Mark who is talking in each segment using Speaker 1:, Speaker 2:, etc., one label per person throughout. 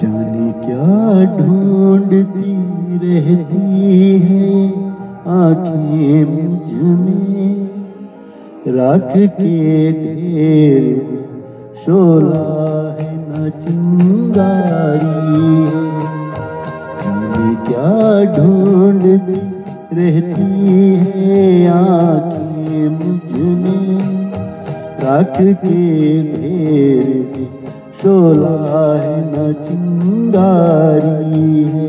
Speaker 1: जाने क्या ढूंढती रहती है आँखें मुझमें? राख के ढेर शोला है न चिंगारी जाने क्या ढूंढती रहती है आँखें मुझमें? राख के ढेर शोला है न चिंगारी है।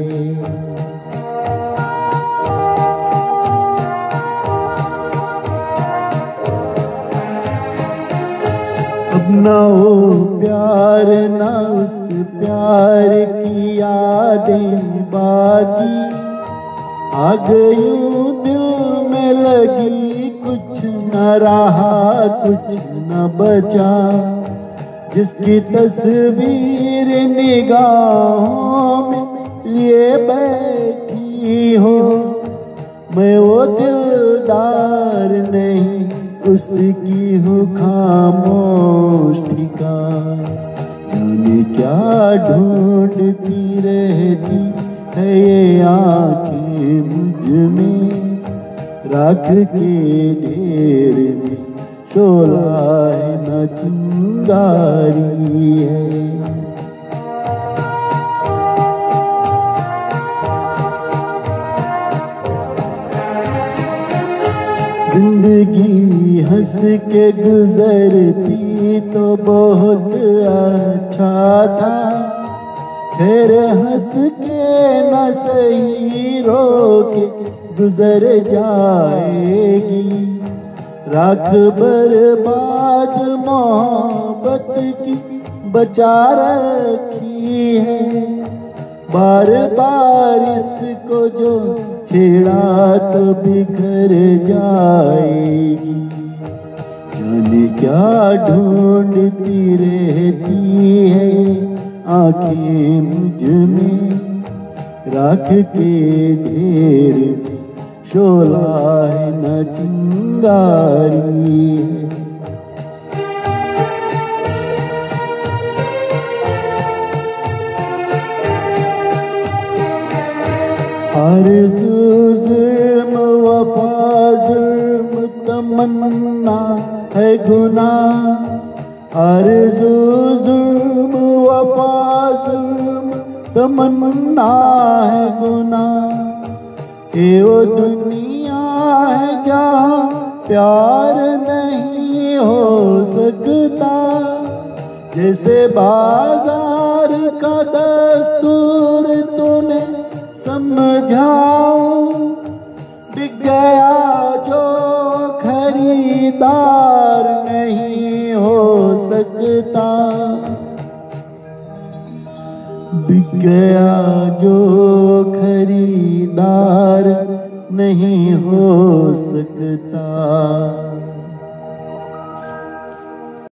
Speaker 1: अब न वो प्यार, न उस प्यार की यादें बाकी। आ गयूं दिल में लगी, कुछ न रहा, कुछ न बचा। जिसकी तस्वीर निगाहों में लिए बैठी हो। मैं वो दिलदार नहीं, उसकी हूँ खामोश ठिकान। जाने क्या ढूंढती रहती है ये आँखें मुझमें? राख के ढेर में शोला न चिंगारी है। ज़िंदगी हंस के गुजरती तो बहुत अच्छा था। खैर हंस के न सही रो के गुजर जाएगी। राख बर्बाद मोहब्बत की बचा रखी है। बार बार इसको जो छेड़ा तो बिखर जाएगी। जाने क्या ढूंढती रहती है आँखें मुझमें। राख के ढेर में शोला है न चिंगारी। आरज़ू जुर्म वफा जुर्म तमन्ना है गुनाह आरज़ू जुर्म वफा जुर्म तमन्ना है गुनाह ये वो दुनिया है प्यार नहीं हो सकता। जैसे बाज़ार का दस्तूर तुम्हें समझाऊं बिक गया जो खरीदार नहीं हो सकता।